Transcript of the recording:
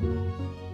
Música